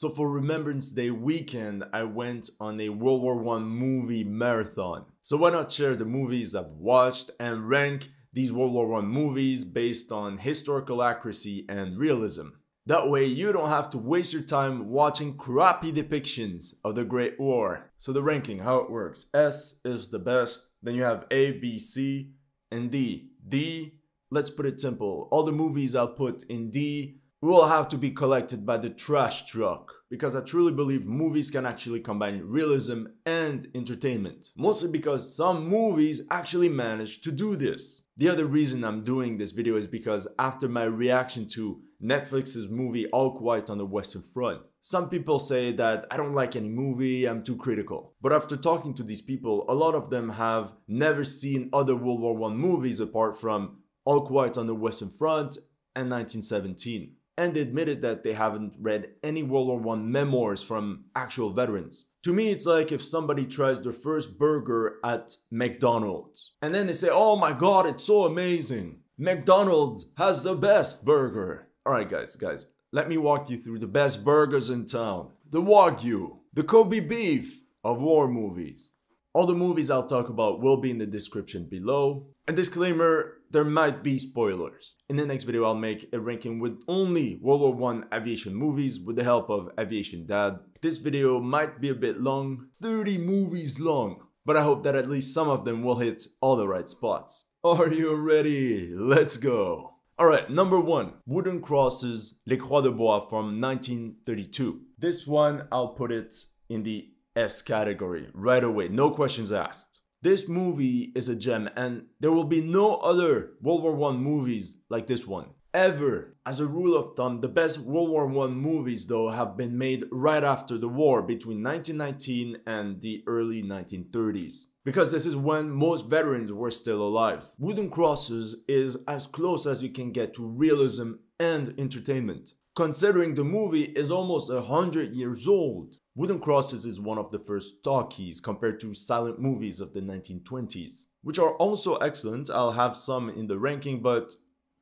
So for Remembrance Day weekend, I went on a World War I movie marathon. So why not share the movies I've watched and rank these World War I movies based on historical accuracy and realism. That way you don't have to waste your time watching crappy depictions of the Great War. So the ranking, how it works. S is the best, then you have A, B, C, and D. D, let's put it simple. All the movies I'll put in D will have to be collected by the trash truck because I truly believe movies can actually combine realism and entertainment. Mostly because some movies actually manage to do this. The other reason I'm doing this video is because after my reaction to Netflix's movie All Quiet on the Western Front, some people say that I don't like any movie, I'm too critical. But after talking to these people, a lot of them have never seen other World War I movies apart from All Quiet on the Western Front and 1917 and admitted that they haven't read any World War I memoirs from actual veterans. To me, it's like if somebody tries their first burger at McDonald's and then they say, Oh my god, it's so amazing. McDonald's has the best burger. Alright, guys, guys, let me walk you through the best burgers in town. The Wagyu, the Kobe beef of war movies. All the movies I'll talk about will be in the description below. A disclaimer, there might be spoilers. In the next video I'll make a ranking with only World War I aviation movies with the help of Aviation Dad. This video might be a bit long, 30 movies long, but I hope that at least some of them will hit all the right spots. Are you ready? Let's go! Alright, number one, Wooden Crosses, Les Croix de Bois from 1932. This one, I'll put it in the S category right away, no questions asked. This movie is a gem and there will be no other World War I movies like this one. Ever. As a rule of thumb, the best World War I movies though have been made right after the war between 1919 and the early 1930s. Because this is when most veterans were still alive. Wooden Crosses is as close as you can get to realism and entertainment. Considering the movie is almost a hundred years old. Wooden Crosses is one of the first talkies compared to silent movies of the 1920s, which are also excellent, I'll have some in the ranking, but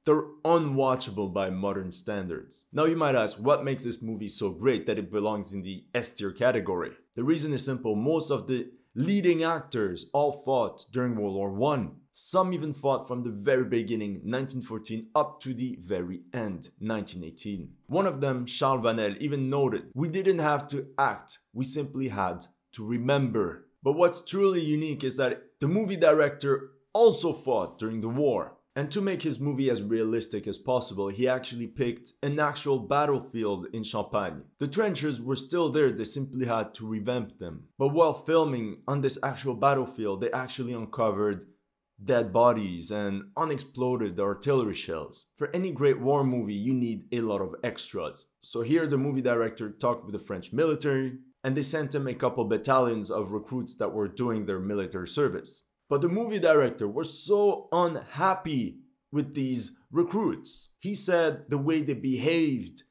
they're unwatchable by modern standards. Now you might ask, what makes this movie so great that it belongs in the S tier category? The reason is simple, most of the leading actors all fought during World War I. Some even fought from the very beginning, 1914, up to the very end, 1918. One of them, Charles Vanel, even noted, we didn't have to act, we simply had to remember. But what's truly unique is that the movie director also fought during the war. And to make his movie as realistic as possible, he actually picked an actual battlefield in Champagne. The trenches were still there, they simply had to revamp them. But while filming on this actual battlefield, they actually uncovered dead bodies and unexploded artillery shells. For any great war movie, you need a lot of extras. So here the movie director talked with the French military and they sent him a couple battalions of recruits that were doing their military service. But the movie director was so unhappy with these recruits. He said the way they behaved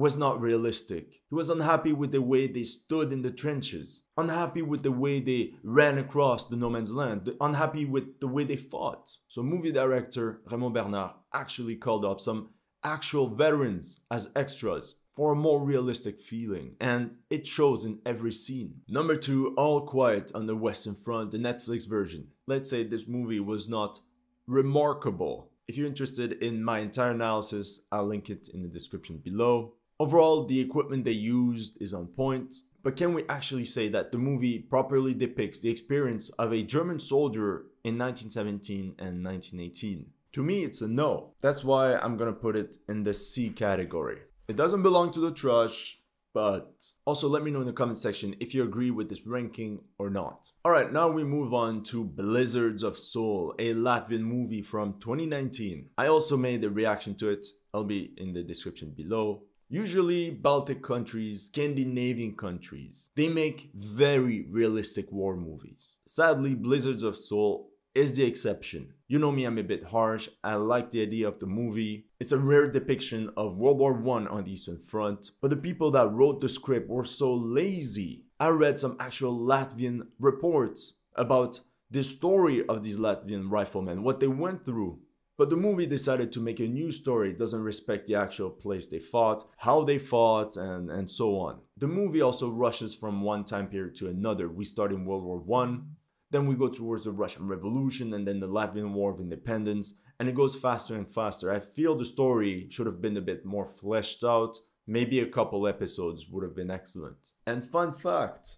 was not realistic. He was unhappy with the way they stood in the trenches, unhappy with the way they ran across the no man's land, unhappy with the way they fought. So movie director Raymond Bernard actually called up some actual veterans as extras for a more realistic feeling, and it shows in every scene. Number two, All Quiet on the Western Front, the Netflix version. Let's say this movie was not remarkable. If you're interested in my entire analysis, I'll link it in the description below. Overall, the equipment they used is on point, but can we actually say that the movie properly depicts the experience of a German soldier in 1917 and 1918? To me, it's a no. That's why I'm gonna put it in the C category. It doesn't belong to the trash, but also let me know in the comment section if you agree with this ranking or not. Alright, now we move on to Blizzards of Soul, a Latvian movie from 2019. I also made a reaction to it, I'll be in the description below. Usually Baltic countries, Scandinavian countries, they make very realistic war movies. Sadly, Blizzards of Soul is the exception. You know me, I'm a bit harsh. I like the idea of the movie. It's a rare depiction of World War I on the Eastern Front, but the people that wrote the script were so lazy. I read some actual Latvian reports about the story of these Latvian riflemen, what they went through But the movie decided to make a new story, doesn't respect the actual place they fought, how they fought, and, and so on. The movie also rushes from one time period to another. We start in World War One, then we go towards the Russian Revolution and then the Latvian War of Independence, and it goes faster and faster. I feel the story should have been a bit more fleshed out. Maybe a couple episodes would have been excellent. And fun fact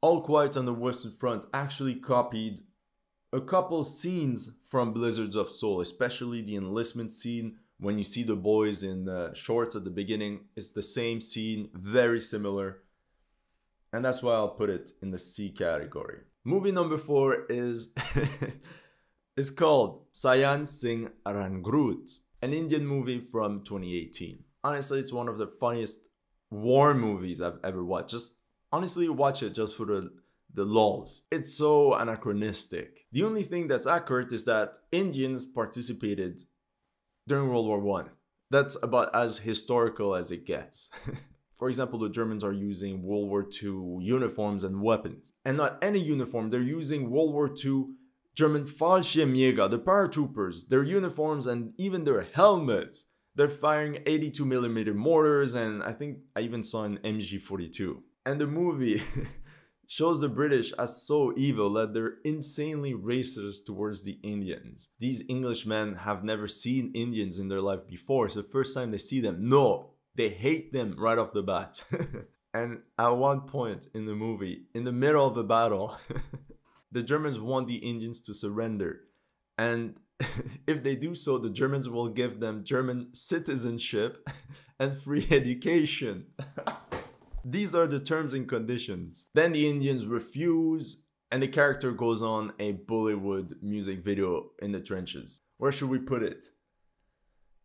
All Quiet on the Western Front actually copied a couple scenes from Blizzards of Soul, especially the enlistment scene when you see the boys in uh, shorts at the beginning. It's the same scene, very similar. And that's why I'll put it in the C category. Movie number four is is called Sajjan Singh Rangroot, an Indian movie from 2018. Honestly, it's one of the funniest war movies I've ever watched. Just honestly watch it just for the the laws. It's so anachronistic. The only thing that's accurate is that Indians participated during World War One. That's about as historical as it gets. For example, the Germans are using World War II uniforms and weapons. And not any uniform, they're using World War II German Fallschirmjäger, the paratroopers, their uniforms and even their helmets. They're firing 82mm mortars and I think I even saw an MG42. And the movie shows the British as so evil that they're insanely racist towards the Indians. These Englishmen have never seen Indians in their life before. It's the first time they see them. No, they hate them right off the bat. and at one point in the movie, in the middle of the battle, the Germans want the Indians to surrender. And if they do so, the Germans will give them German citizenship and free education. These are the terms and conditions. Then the Indians refuse, and the character goes on a Bollywood music video in the trenches. Where should we put it?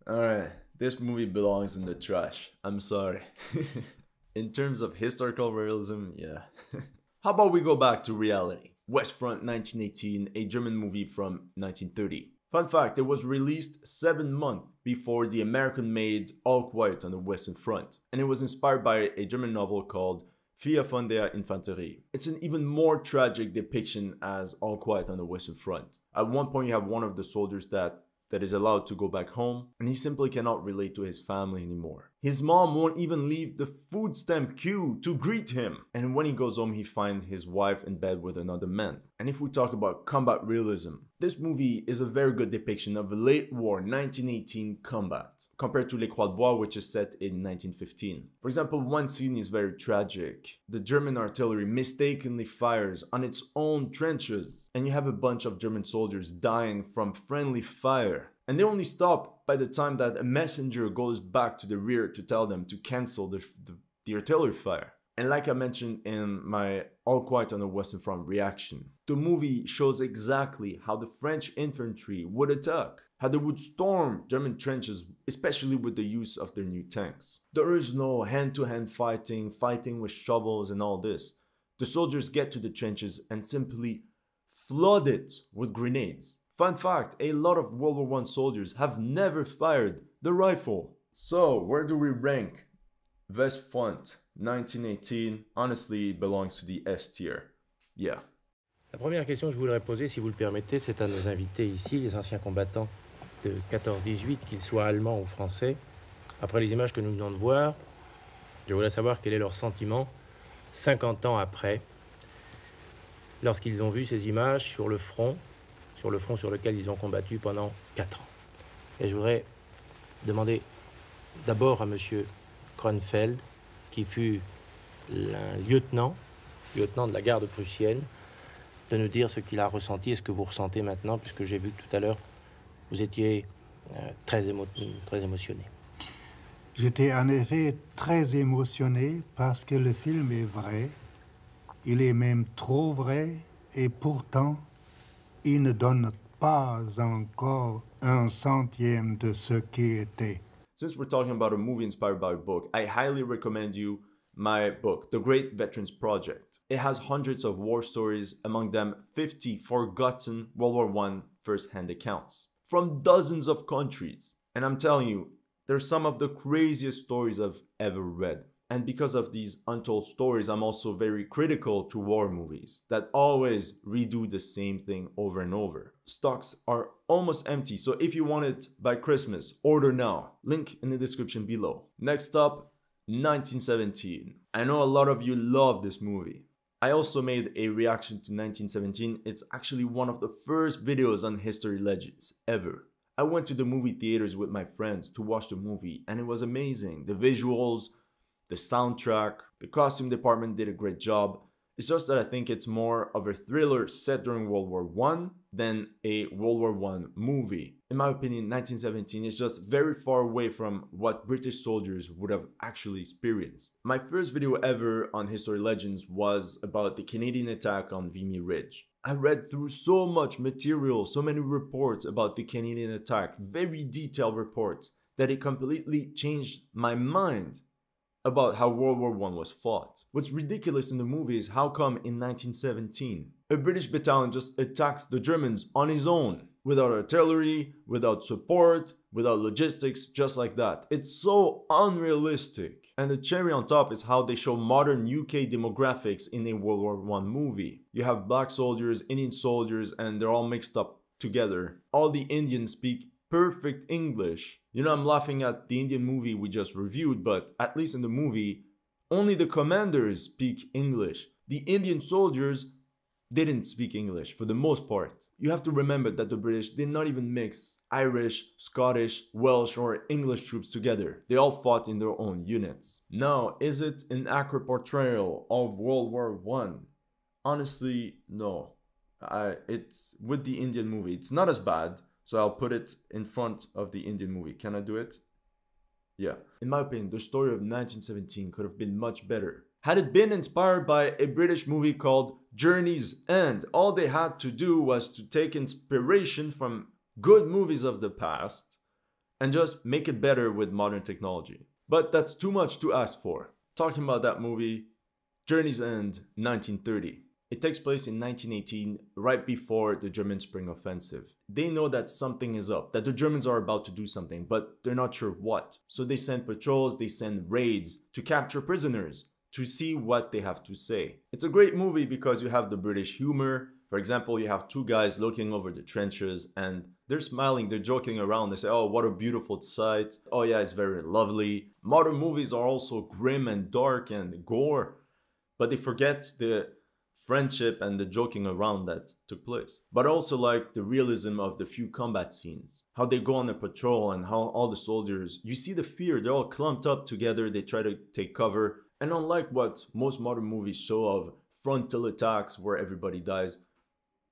Alright, this movie belongs in the trash. I'm sorry. in terms of historical realism, yeah. How about we go back to reality? Westfront 1918, a German movie from 1930. Fun fact, it was released seven months before the American made All Quiet on the Western Front, and it was inspired by a German novel called Vier von der Infanterie. It's an even more tragic depiction as All Quiet on the Western Front. At one point, you have one of the soldiers that that is allowed to go back home, and he simply cannot relate to his family anymore. His mom won't even leave the food stamp queue to greet him, and when he goes home, he finds his wife in bed with another man. And if we talk about combat realism, this movie is a very good depiction of the late war 1918 combat, compared to Les Croix de Bois, which is set in 1915. For example, one scene is very tragic. The German artillery mistakenly fires on its own trenches, and you have a bunch of German soldiers dying from friendly fire. And they only stop by the time that a messenger goes back to the rear to tell them to cancel the, the, the artillery fire. And like I mentioned in my All Quiet on the Western Front reaction, the movie shows exactly how the French infantry would attack, how they would storm German trenches, especially with the use of their new tanks. There is no hand to hand fighting, fighting with shovels, and all this. The soldiers get to the trenches and simply flood it with grenades. Fun fact, a lot of World War I soldiers have never fired the rifle. So, where do we rank West Front 1918? Honestly, belongs to the S tier. Yeah. La première question que je voudrais poser, si vous le permettez, c'est à nos invités ici, les anciens combattants de 14-18, qu'ils soient allemands ou français. Après les images que nous venons de voir, je voudrais savoir quel est leur sentiment 50 ans après, lorsqu'ils ont vu ces images sur le front sur le front sur lequel ils ont combattu pendant quatre ans. Et je voudrais demander d'abord à M. Kronfeld, qui fut lieutenant, lieutenant de la garde prussienne, de nous dire ce qu'il a ressenti et ce que vous ressentez maintenant, puisque j'ai vu tout à l'heure, vous étiez euh, très, très émotionné. J'étais en effet très émotionné parce que le film est vrai. Il est même trop vrai et pourtant ne pas encore un centième de ce qui était. Since we're talking about a movie inspired by a book, I highly recommend you my book, The Great Veterans Project. It has hundreds of war stories, among them 50 forgotten World War I first-hand accounts from dozens of countries. And I'm telling you, they're some of the craziest stories I've ever read. And because of these untold stories, I'm also very critical to war movies that always redo the same thing over and over. Stocks are almost empty, so if you want it by Christmas, order now. Link in the description below. Next up, 1917. I know a lot of you love this movie. I also made a reaction to 1917. It's actually one of the first videos on History Legends ever. I went to the movie theaters with my friends to watch the movie and it was amazing. The visuals, the soundtrack, the costume department did a great job. It's just that I think it's more of a thriller set during World War One than a World War One movie. In my opinion, 1917 is just very far away from what British soldiers would have actually experienced. My first video ever on History Legends was about the Canadian attack on Vimy Ridge. I read through so much material, so many reports about the Canadian attack, very detailed reports, that it completely changed my mind about how World War I was fought. What's ridiculous in the movie is how come in 1917, a British battalion just attacks the Germans on his own, without artillery, without support, without logistics, just like that. It's so unrealistic. And the cherry on top is how they show modern UK demographics in a World War I movie. You have black soldiers, Indian soldiers, and they're all mixed up together. All the Indians speak perfect English. You know, I'm laughing at the Indian movie we just reviewed, but at least in the movie, only the commanders speak English. The Indian soldiers didn't speak English for the most part. You have to remember that the British did not even mix Irish, Scottish, Welsh, or English troops together. They all fought in their own units. Now, is it an accurate portrayal of World War One? Honestly, no. I, it's with the Indian movie. It's not as bad, so I'll put it in front of the Indian movie. Can I do it? Yeah. In my opinion, the story of 1917 could have been much better. Had it been inspired by a British movie called Journey's End, all they had to do was to take inspiration from good movies of the past and just make it better with modern technology. But that's too much to ask for. Talking about that movie, Journey's End 1930. It takes place in 1918, right before the German Spring Offensive. They know that something is up, that the Germans are about to do something, but they're not sure what. So they send patrols, they send raids to capture prisoners, to see what they have to say. It's a great movie because you have the British humor. For example, you have two guys looking over the trenches and they're smiling, they're joking around. They say, Oh, what a beautiful sight. Oh, yeah, it's very lovely. Modern movies are also grim and dark and gore, but they forget the friendship and the joking around that took place. But also like the realism of the few combat scenes. How they go on a patrol and how all the soldiers, you see the fear, they're all clumped up together, they try to take cover. And unlike what most modern movies show of frontal attacks where everybody dies,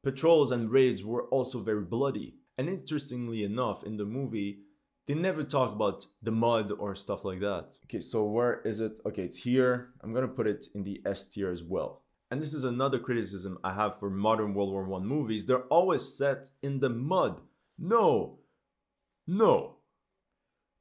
patrols and raids were also very bloody. And interestingly enough, in the movie, they never talk about the mud or stuff like that. Okay, so where is it? Okay, it's here. I'm gonna put it in the S tier as well and this is another criticism I have for modern World War I movies, they're always set in the mud. No, no.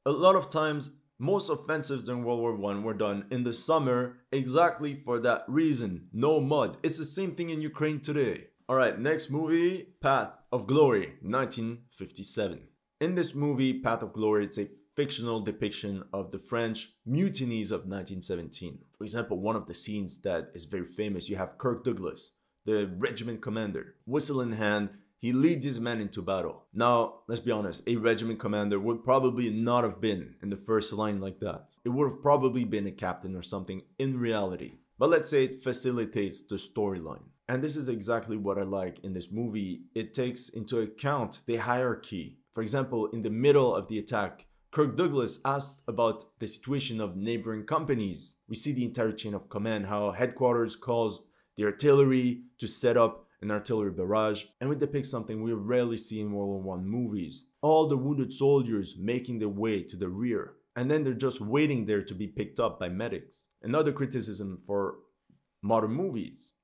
A lot of times, most offensives during World War I were done in the summer exactly for that reason. No mud. It's the same thing in Ukraine today. Alright, next movie, Path of Glory, 1957. In this movie, Path of Glory, it's a fictional depiction of the French mutinies of 1917. For example, one of the scenes that is very famous, you have Kirk Douglas, the regiment commander. Whistle in hand, he leads his men into battle. Now, let's be honest, a regiment commander would probably not have been in the first line like that. It would have probably been a captain or something in reality. But let's say it facilitates the storyline. And this is exactly what I like in this movie. It takes into account the hierarchy. For example, in the middle of the attack, Kirk Douglas asked about the situation of neighboring companies. We see the entire chain of command, how headquarters calls the artillery to set up an artillery barrage, and we depict something we rarely see in World War I movies. All the wounded soldiers making their way to the rear, and then they're just waiting there to be picked up by medics. Another criticism for modern movies.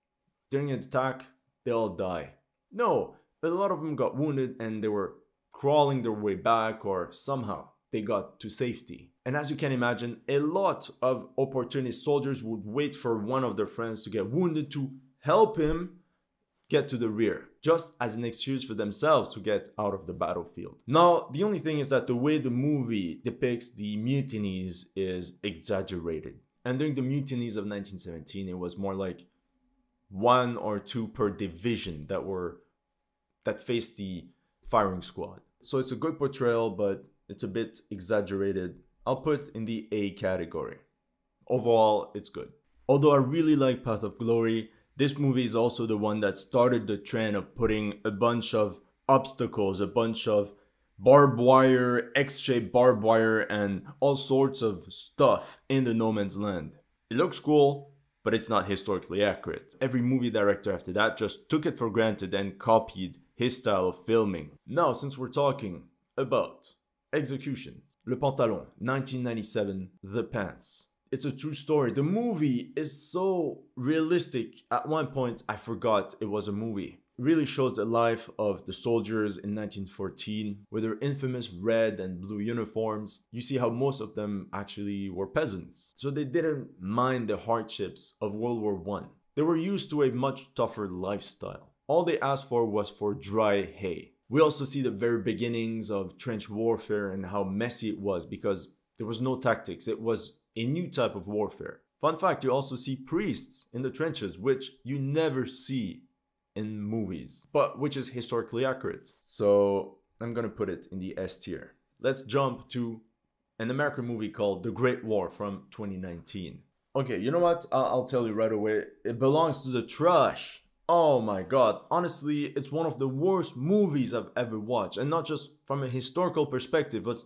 During an attack, they all die. No, a lot of them got wounded and they were crawling their way back or somehow they got to safety. And as you can imagine, a lot of opportunist soldiers would wait for one of their friends to get wounded to help him get to the rear, just as an excuse for themselves to get out of the battlefield. Now, the only thing is that the way the movie depicts the mutinies is exaggerated. And during the mutinies of 1917, it was more like one or two per division that were that faced the firing squad. So it's a good portrayal, but it's a bit exaggerated. I'll put in the A category. Overall, it's good. Although I really like Path of Glory, this movie is also the one that started the trend of putting a bunch of obstacles, a bunch of barbed wire, X-shaped barbed wire, and all sorts of stuff in the no man's land. It looks cool, but it's not historically accurate. Every movie director after that just took it for granted and copied his style of filming. Now, since we're talking about execution, Le Pantalon, 1997, The Pants. It's a true story. The movie is so realistic. At one point, I forgot it was a movie It really shows the life of the soldiers in 1914 with their infamous red and blue uniforms. You see how most of them actually were peasants. So they didn't mind the hardships of World War I. They were used to a much tougher lifestyle. All they asked for was for dry hay. We also see the very beginnings of trench warfare and how messy it was because there was no tactics. It was a new type of warfare. Fun fact, you also see priests in the trenches, which you never see in movies, but which is historically accurate. So I'm gonna put it in the S tier. Let's jump to an American movie called The Great War from 2019. Okay, you know what? I'll, tell you right away. It belongs to the trash. Oh my god, honestly, it's one of the worst movies I've ever watched. And not just from a historical perspective, but,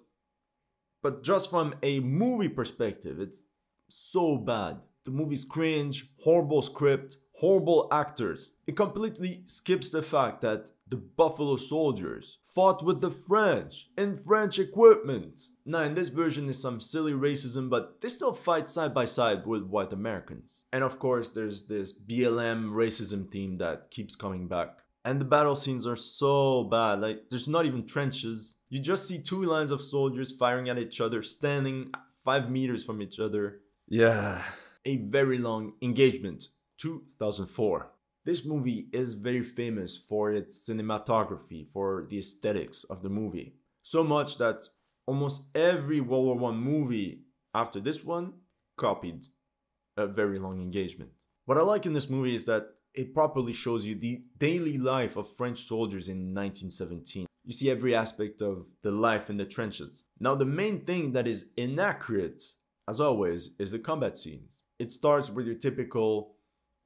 but just from a movie perspective. It's so bad. The movie's cringe, horrible script, horrible actors. It completely skips the fact that the Buffalo Soldiers fought with the French in French equipment. Now, in this version is some silly racism, but they still fight side by side with white Americans. And of course, there's this BLM racism theme that keeps coming back. And the battle scenes are so bad, like there's not even trenches. You just see two lines of soldiers firing at each other, standing five meters from each other. Yeah, a very long engagement 2004. This movie is very famous for its cinematography, for the aesthetics of the movie. So much that almost every World War I movie after this one copied a very long engagement. What I like in this movie is that it properly shows you the daily life of French soldiers in 1917. You see every aspect of the life in the trenches. Now, the main thing that is inaccurate, as always, is the combat scenes. It starts with your typical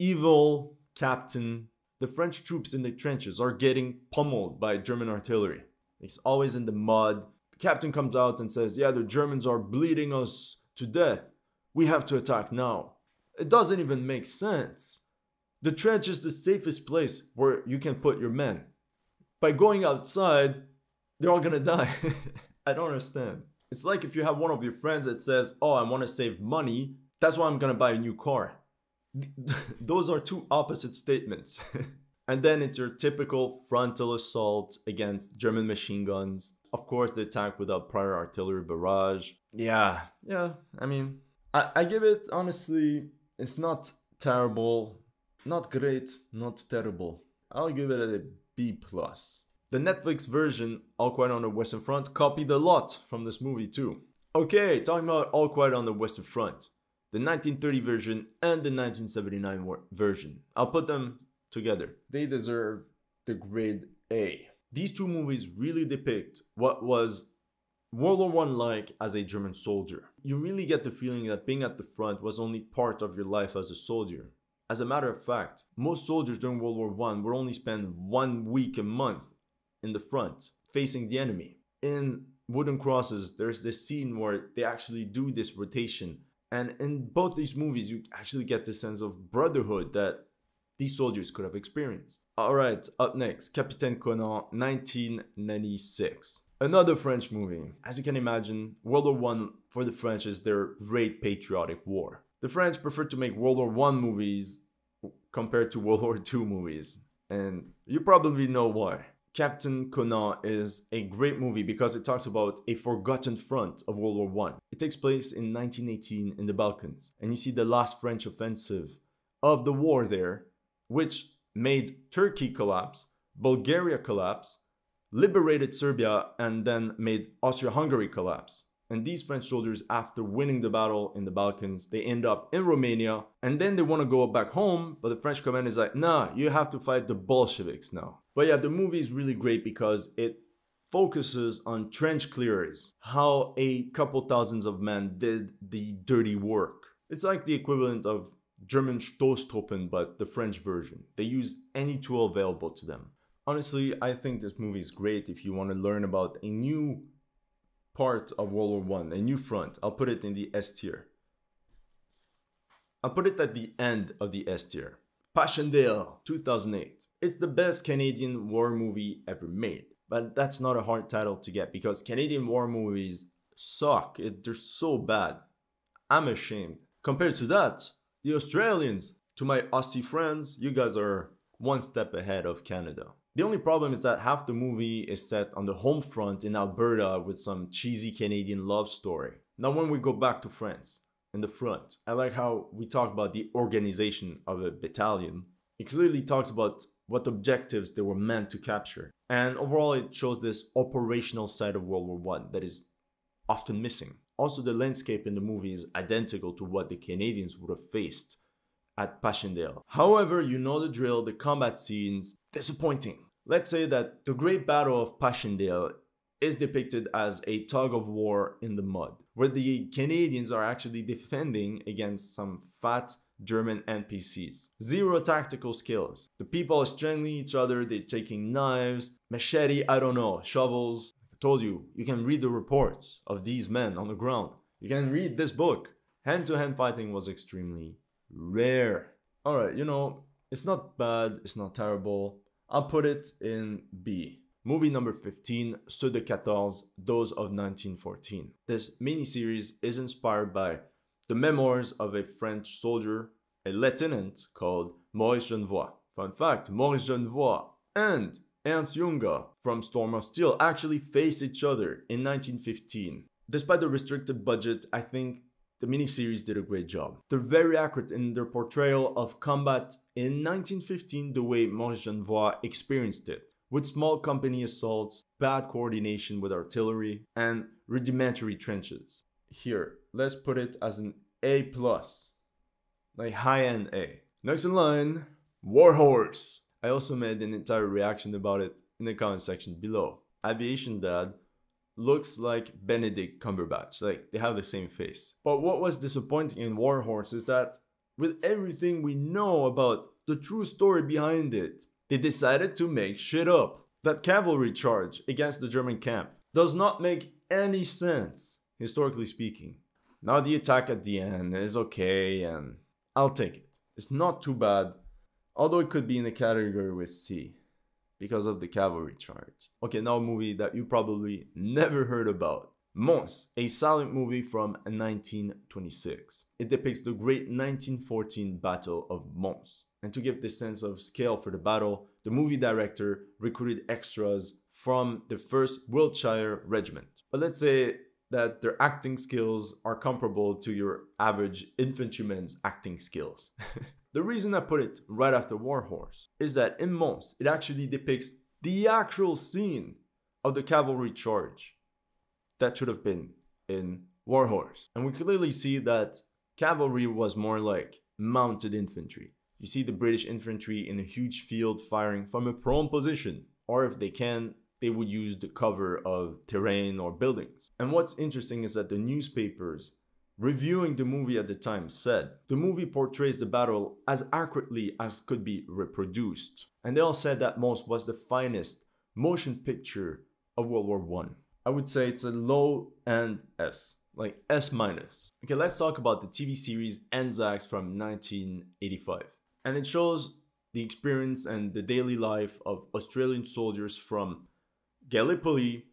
evil captain. The French troops in the trenches are getting pummeled by German artillery. It's always in the mud. The captain comes out and says, Yeah, the Germans are bleeding us to death. We have to attack now. It doesn't even make sense. The trench is the safest place where you can put your men. By going outside, they're all gonna die. I don't understand. It's like if you have one of your friends that says, Oh, I wanna save money, that's why I'm gonna buy a new car. those are two opposite statements. and then it's your typical frontal assault against German machine guns. Of course, the attack without prior artillery barrage. Yeah, yeah, I mean, I, I give it, honestly, it's not terrible, not great, not terrible. I'll give it a B+. plus. The Netflix version, All Quiet on the Western Front, copied a lot from this movie too. Okay, talking about All Quiet on the Western Front the 1930 version and the 1979 version. I'll put them together. They deserve the grade A. These two movies really depict what was World War I like as a German soldier. You really get the feeling that being at the front was only part of your life as a soldier. As a matter of fact, most soldiers during World War I would only spend one week a month in the front, facing the enemy. In Wooden Crosses, there's this scene where they actually do this rotation and in both these movies, you actually get the sense of brotherhood that these soldiers could have experienced. All right, up next, Capitaine Conan, 1996. Another French movie. As you can imagine, World War I for the French is their great patriotic war. The French prefer to make World War I movies compared to World War II movies, and you probably know why. Captain Conan is a great movie because it talks about a forgotten front of World War I. It takes place in 1918 in the Balkans, and you see the last French offensive of the war there, which made Turkey collapse, Bulgaria collapse, liberated Serbia, and then made Austria Hungary collapse. And these French soldiers, after winning the battle in the Balkans, they end up in Romania and then they want to go back home. But the French command is like, nah, you have to fight the Bolsheviks now. But yeah, the movie is really great because it focuses on trench clearers, how a couple thousands of men did the dirty work. It's like the equivalent of German Stoßtruppen, but the French version. They use any tool available to them. Honestly, I think this movie is great if you want to learn about a new part of World War One, a new front. I'll put it in the S tier. I'll put it at the end of the S tier. Passchendaele, 2008. It's the best Canadian war movie ever made. But that's not a hard title to get because Canadian war movies suck. It, they're so bad. I'm ashamed. Compared to that, the Australians, to my Aussie friends, you guys are one step ahead of Canada. The only problem is that half the movie is set on the home front in Alberta with some cheesy Canadian love story. Now, when we go back to France, in the front, I like how we talk about the organization of a battalion. It clearly talks about what objectives they were meant to capture. And overall, it shows this operational side of World War I that is often missing. Also, the landscape in the movie is identical to what the Canadians would have faced at Passchendaele. However, you know the drill, the combat scenes, disappointing. Let's say that the Great Battle of Passchendaele is depicted as a tug of war in the mud, where the Canadians are actually defending against some fat German NPCs. Zero tactical skills. The people are strangling each other, they're taking knives, machete, I don't know, shovels. I told you, you can read the reports of these men on the ground. You can read this book. Hand to hand fighting was extremely rare. Alright, you know, it's not bad, it's not terrible. I'll put it in B. Movie number 15, Ceux de 14, Those of 1914. This miniseries is inspired by the memoirs of a French soldier, a lieutenant called Maurice Genevoix. Fun fact, Maurice Genevoix and Ernst Jünger from Storm of Steel actually faced each other in 1915. Despite the restricted budget, I think the miniseries did a great job. They're very accurate in their portrayal of combat in 1915 the way Maurice Genevoix experienced it, with small company assaults, bad coordination with artillery, and rudimentary trenches. Here, let's put it as an A+, plus, like high-end A. Next in line, Warhorse. I also made an entire reaction about it in the comment section below. Aviation Dad looks like Benedict Cumberbatch. Like they have the same face. But what was disappointing in Warhorse is that with everything we know about the true story behind it, they decided to make shit up. That cavalry charge against the German camp does not make any sense, historically speaking. Now the attack at the end is okay and I'll take it. It's not too bad, although it could be in the category with C because of the cavalry charge. Okay, now a movie that you probably never heard about. Mons, a silent movie from 1926. It depicts the great 1914 Battle of Mons. And to give this sense of scale for the battle, the movie director recruited extras from the 1st Wiltshire Regiment. But let's say that their acting skills are comparable to your average infantryman's acting skills. The reason I put it right after Warhorse is that in Mons, it actually depicts the actual scene of the cavalry charge that should have been in Warhorse. And we clearly see that cavalry was more like mounted infantry. You see the British infantry in a huge field firing from a prone position, or if they can, they would use the cover of terrain or buildings. And what's interesting is that the newspapers reviewing the movie at the time said the movie portrays the battle as accurately as could be reproduced. And they all said that Mons was the finest motion picture of World War. I. I would say it's a low end S, like S minus. Okay, let's talk about the TV series Anzacs from 1985. And it shows the experience and the daily life of Australian soldiers from Gallipoli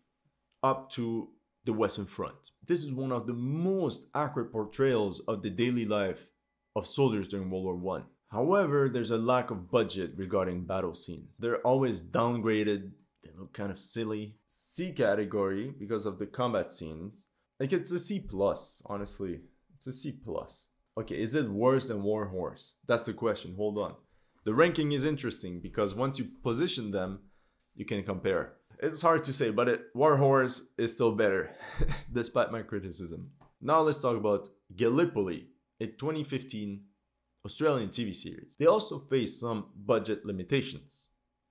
up to the Western Front. This is one of the most accurate portrayals of the daily life of soldiers during World War One. However, there's a lack of budget regarding battle scenes. They're always downgraded, they look kind of silly. C category because of the combat scenes. Like it's a C plus, honestly. It's a C plus. Okay, is it worse than War Horse? That's the question. Hold on. The ranking is interesting because once you position them, you can compare. It's hard to say, but it, War Horse is still better, despite my criticism. Now let's talk about Gallipoli, a 2015 Australian TV series. They also face some budget limitations,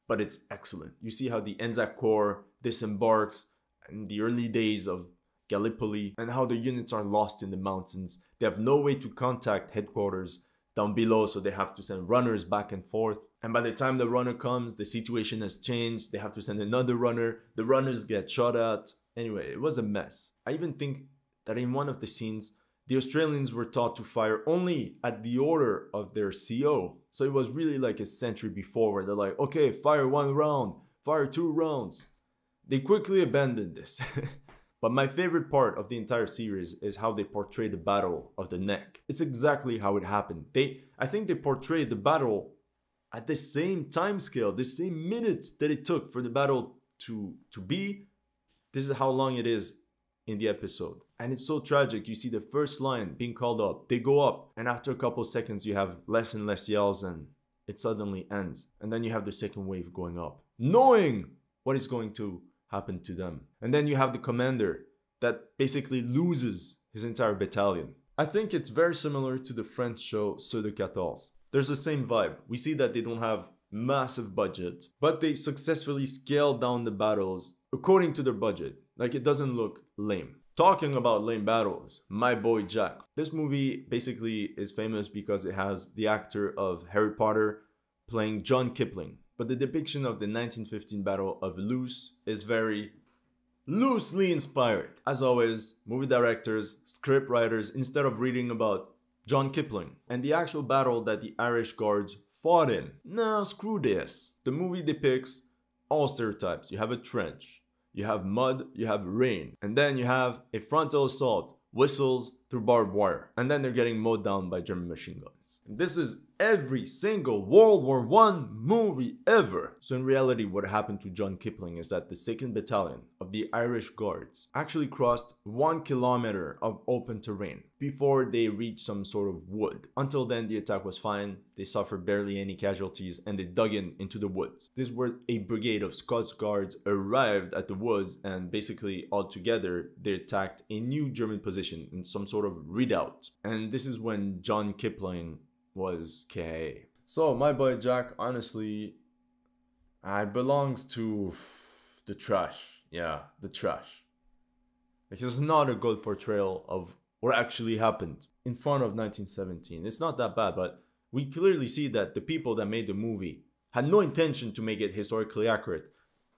but it's excellent. You see how the Anzac Corps disembarks in the early days of Gallipoli and how the units are lost in the mountains. They have no way to contact headquarters down below, so they have to send runners back and forth. And by the time the runner comes, the situation has changed. They have to send another runner. The runners get shot at. Anyway, it was a mess. I even think that in one of the scenes, the Australians were taught to fire only at the order of their CO. So it was really like a century before where they're like, okay, fire one round, fire two rounds. They quickly abandoned this. But my favorite part of the entire series is how they portray the battle of the Nek. It's exactly how it happened. They I think they portrayed the battle at the same time scale, the same minutes that it took for the battle to to be. This is how long it is in the episode. And it's so tragic. You see the first line being called up, they go up, and after a couple seconds, you have less and less yells, and it suddenly ends. And then you have the second wave going up, knowing what is going to happen to them. And then you have the commander that basically loses his entire battalion. I think it's very similar to the French show Ceux de Quatorze. There's the same vibe. We see that they don't have massive budget, but they successfully scale down the battles according to their budget. Like it doesn't look lame. Talking about lame battles, My Boy Jack. This movie basically is famous because it has the actor of Harry Potter playing John Kipling but the depiction of the 1915 Battle of Loos is very loosely inspired. As always, movie directors, script writers, instead of reading about John Kipling and the actual battle that the Irish Guards fought in. Nah, screw this. The movie depicts all stereotypes. You have a trench, you have mud, you have rain, and then you have a frontal assault, whistles through barbed wire, and then they're getting mowed down by German machine guns. This is every single World War I movie ever. So in reality, what happened to John Kipling is that the 2nd Battalion of the Irish Guards actually crossed one kilometer of open terrain before they reached some sort of wood. Until then, the attack was fine, they suffered barely any casualties, and they dug in into the woods. This where a brigade of Scots Guards arrived at the woods and basically all together they attacked a new German position in some sort of redoubt. And this is when John Kipling was K. So my boy Jack, honestly, I belongs to the trash. Yeah, the trash. Because it's not a good portrayal of what actually happened in front of 1917. It's not that bad, but we clearly see that the people that made the movie had no intention to make it historically accurate.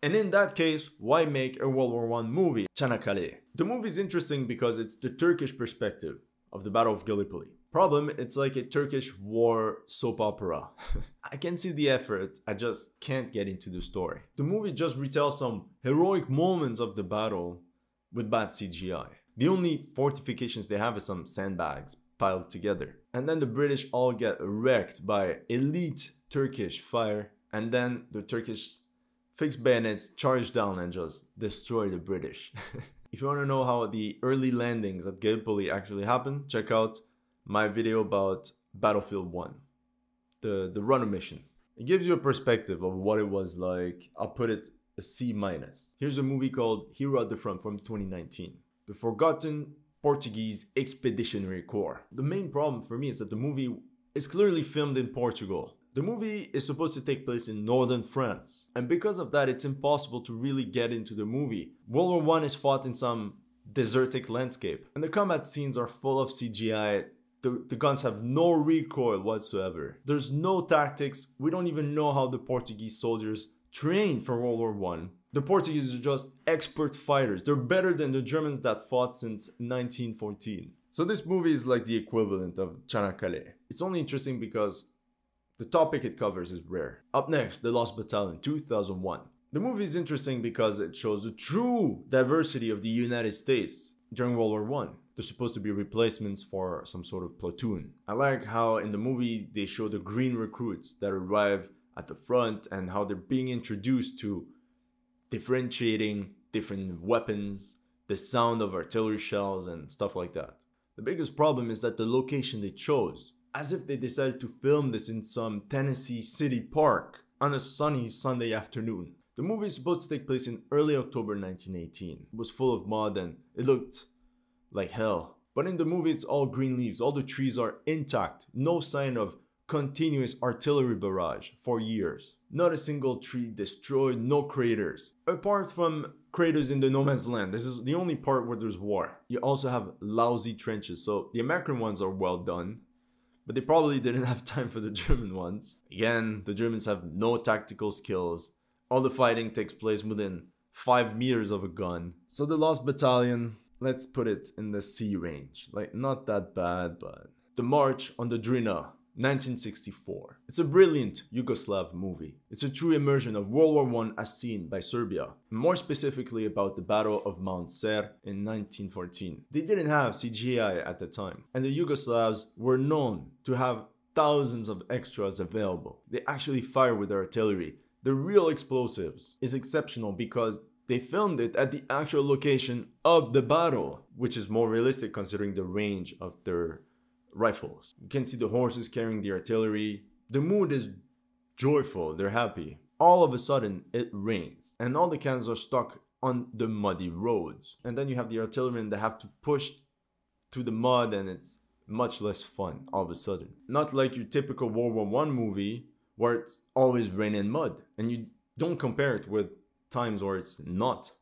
And in that case, why make a World War I movie, Çanakkale? The movie is interesting because it's the Turkish perspective of the Battle of Gallipoli. Problem, it's like a Turkish war soap opera. I can see the effort, I just can't get into the story. The movie just retells some heroic moments of the battle with bad CGI. The only fortifications they have is some sandbags piled together. And then the British all get wrecked by elite Turkish fire, and then the Turkish fixed bayonets charge down and just destroy the British. if you want to know how the early landings at Gallipoli actually happened, check out my video about Battlefield 1, the, the runner mission. It gives you a perspective of what it was like. I'll put it a C minus. Here's a movie called Hero at the Front from 2019. The Forgotten Portuguese Expeditionary Corps. The main problem for me is that the movie is clearly filmed in Portugal. The movie is supposed to take place in northern France, and because of that, it's impossible to really get into the movie. World War I is fought in some desertic landscape, and the combat scenes are full of CGI the, the guns have no recoil whatsoever. There's no tactics. We don't even know how the Portuguese soldiers trained for World War One. The Portuguese are just expert fighters. They're better than the Germans that fought since 1914. So this movie is like the equivalent of Çanakkale. It's only interesting because the topic it covers is rare. Up next, The Lost Battalion 2001. The movie is interesting because it shows the true diversity of the United States during World War One they're supposed to be replacements for some sort of platoon. I like how in the movie they show the green recruits that arrive at the front and how they're being introduced to differentiating different weapons, the sound of artillery shells, and stuff like that. The biggest problem is that the location they chose, as if they decided to film this in some Tennessee city park on a sunny Sunday afternoon. The movie is supposed to take place in early October 1918. It was full of mud and it looked like hell. But in the movie, it's all green leaves. All the trees are intact. No sign of continuous artillery barrage for years. Not a single tree destroyed, no craters. Apart from craters in the no man's land, this is the only part where there's war. You also have lousy trenches, so the American ones are well done but they probably didn't have time for the German ones. Again, the Germans have no tactical skills. All the fighting takes place within 5 meters of a gun. So the Lost Battalion, let's put it in the C range. Like, not that bad, but. The March on the Drina, 1964. It's a brilliant Yugoslav movie. It's a true immersion of World War I as seen by Serbia, more specifically about the Battle of Mount Cer in 1914. They didn't have CGI at the time, and the Yugoslavs were known to have thousands of extras available. They actually fire with their artillery. The real explosives is exceptional because they filmed it at the actual location of the battle, which is more realistic considering the range of their rifles. You can see the horses carrying the artillery. The mood is joyful, they're happy. All of a sudden, it rains, and all the cannons are stuck on the muddy roads. And then you have the artillerymen that have to push to the mud, and it's much less fun all of a sudden. Not like your typical World War One movie where it's always rain and mud, and you don't compare it with times where it's not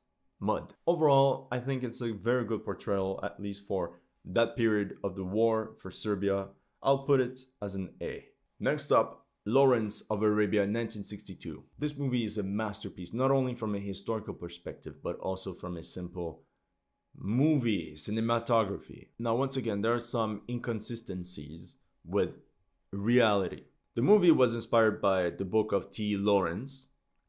mud. Overall, I think it's a very good portrayal, at least for that period of the war for Serbia, I'll put it as an A. Next up, Lawrence of Arabia 1962. This movie is a masterpiece, not only from a historical perspective, but also from a simple movie cinematography. Now, once again, there are some inconsistencies with reality. The movie was inspired by the book of T. Lawrence,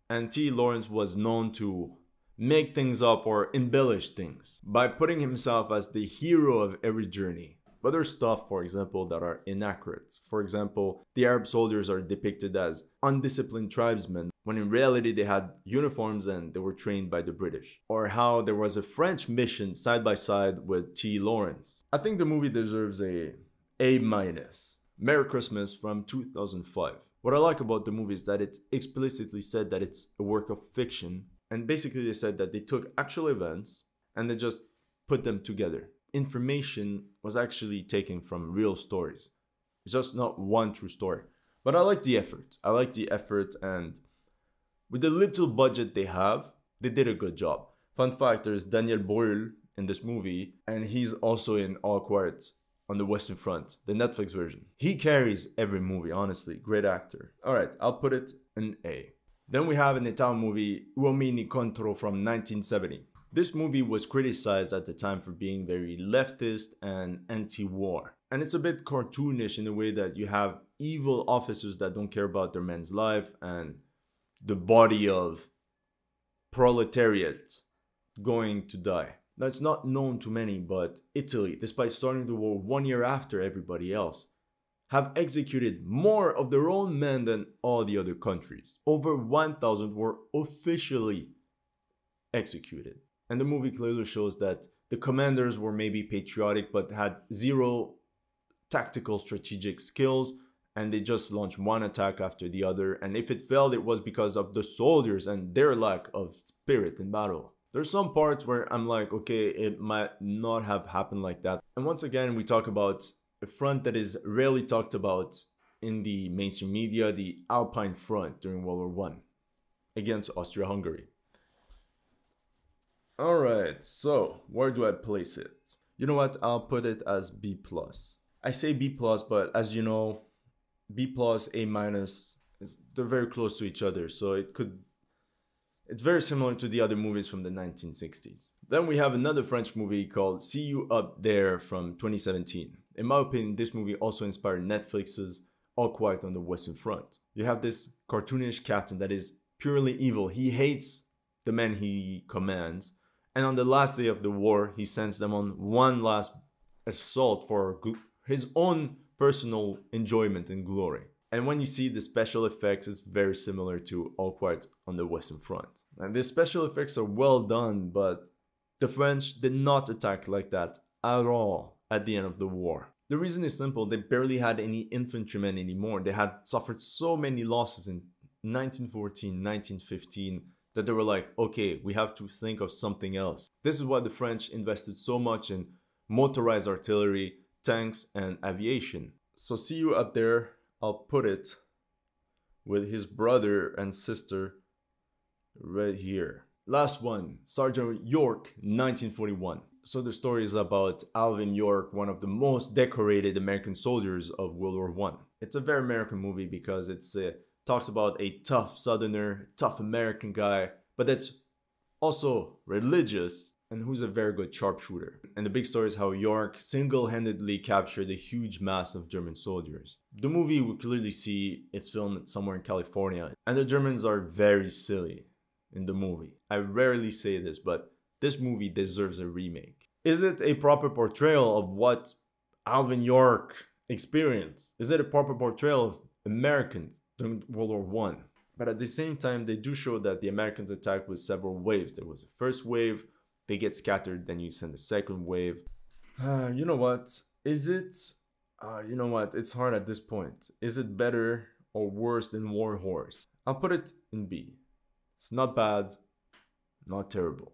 and T. Lawrence was known to make things up or embellish things by putting himself as the hero of every journey. But there's stuff, for example, that are inaccurate. For example, the Arab soldiers are depicted as undisciplined tribesmen when in reality they had uniforms and they were trained by the British. Or how there was a French mission side by side with T. Lawrence. I think the movie deserves a A minus. Merry Christmas from 2005. What I like about the movie is that it explicitly said that it's a work of fiction and basically, they said that they took actual events and they just put them together. Information was actually taken from real stories. It's just not one true story. But I like the effort. I like the effort, and with the little budget they have, they did a good job. Fun fact there's Daniel Brühl in this movie, and he's also in All Quiet on the Western Front, the Netflix version. He carries every movie, honestly. Great actor. All right, I'll put it an A. Then we have an Italian movie, Uomini Contro from 1970. This movie was criticized at the time for being very leftist and anti-war. And it's a bit cartoonish in the way that you have evil officers that don't care about their men's life and the body of proletariat going to die. That's not known to many, but Italy, despite starting the war one year after everybody else, have executed more of their own men than all the other countries. Over 1,000 were officially executed. And the movie clearly shows that the commanders were maybe patriotic but had zero tactical strategic skills and they just launched one attack after the other. And if it failed, it was because of the soldiers and their lack of spirit in battle. There's some parts where I'm like, okay, it might not have happened like that. And once again, we talk about a front that is rarely talked about in the mainstream media, the Alpine Front during World War One against Austria-Hungary. All right, so where do I place it? You know what? I'll put it as B plus. I say B plus, but as you know, B plus, A minus, they're very close to each other, so it could. It's very similar to the other movies from the 1960s. Then we have another French movie called See You Up There from 2017. In my opinion, this movie also inspired Netflix's All Quiet on the Western Front. You have this cartoonish captain that is purely evil. He hates the men he commands. And on the last day of the war, he sends them on one last assault for his own personal enjoyment and glory. And when you see the special effects, it's very similar to All Quiet on the Western Front. And the special effects are well done, but the French did not attack like that at all at the end of the war. The reason is simple they barely had any infantrymen anymore. They had suffered so many losses in 1914, 1915, that they were like, okay, we have to think of something else. This is why the French invested so much in motorized artillery, tanks, and aviation. So see you up there. I'll put it with his brother and sister right here. Last one, Sergeant York, 1941. So the story is about Alvin York, one of the most decorated American soldiers of World War One. It's a very American movie because it's uh, talks about a tough Southerner, tough American guy, but that's also religious and who's a very good sharpshooter. And the big story is how York single-handedly captured a huge mass of German soldiers. The movie we clearly see it's filmed somewhere in California, and the Germans are very silly in the movie. I rarely say this, but this movie deserves a remake. Is it a proper portrayal of what Alvin York experienced? Is it a proper portrayal of Americans during World War One? But at the same time, they do show that the Americans attacked with several waves. There was a first wave, they get scattered, then you send a second wave. Uh, you know what? Is it? Uh, you know what? It's hard at this point. Is it better or worse than War Horse? I'll put it in B. It's not bad, not terrible.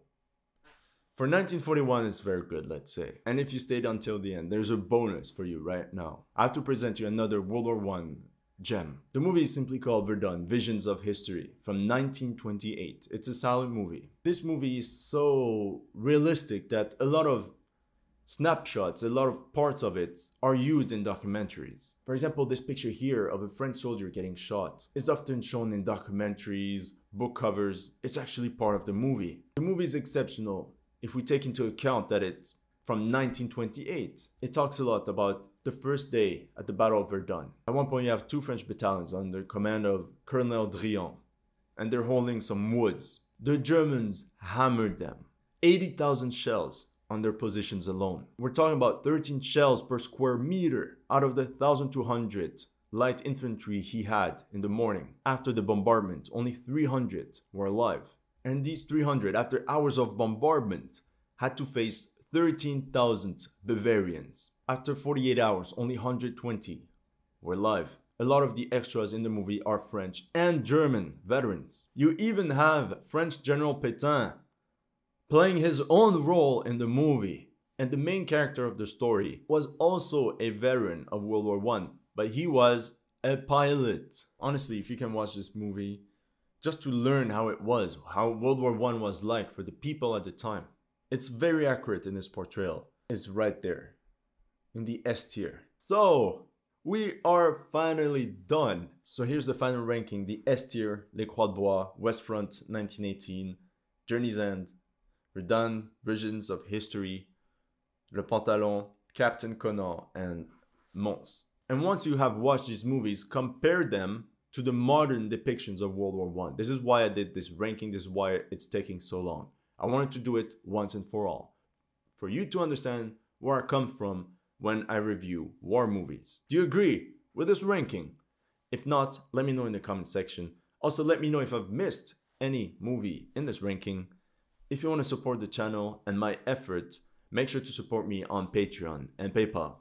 For 1941, it's very good, let's say. And if you stayed until the end, there's a bonus for you right now. I have to present you another World War One gem. The movie is simply called Verdun, Visions of History from 1928. It's a silent movie. This movie is so realistic that a lot of snapshots, a lot of parts of it are used in documentaries. For example, this picture here of a French soldier getting shot is often shown in documentaries, book covers. It's actually part of the movie. The movie is exceptional if we take into account that it's from 1928. It talks a lot about the first day at the Battle of Verdun. At one point, you have two French battalions under command of Colonel Driant, and they're holding some woods. The Germans hammered them. 80,000 shells on their positions alone. We're talking about 13 shells per square meter out of the 1,200 light infantry he had in the morning. After the bombardment, only 300 were alive. And these 300, after hours of bombardment, had to face 13,000 Bavarians. After 48 hours, only 120 were alive. A lot of the extras in the movie are French and German veterans. You even have French General Pétain playing his own role in the movie. And the main character of the story was also a veteran of World War One, but he was a pilot. Honestly, if you can watch this movie just to learn how it was, how World War One was like for the people at the time, it's very accurate in this portrayal. It's right there in the S tier. So we are finally done. So here's the final ranking. The S tier, Les Croix de Bois, Westfront 1918, Journey's End, Verdun, Visions of History, Le Pantalon, Captain Conan, and Mons. And once you have watched these movies, compare them to the modern depictions of World War One. This is why I did this ranking. This is why it's taking so long. I wanted to do it once and for all. For you to understand where I come from when I review war movies. Do you agree with this ranking? If not, let me know in the comment section. Also, let me know if I've missed any movie in this ranking. If you want to support the channel and my efforts, make sure to support me on Patreon and PayPal.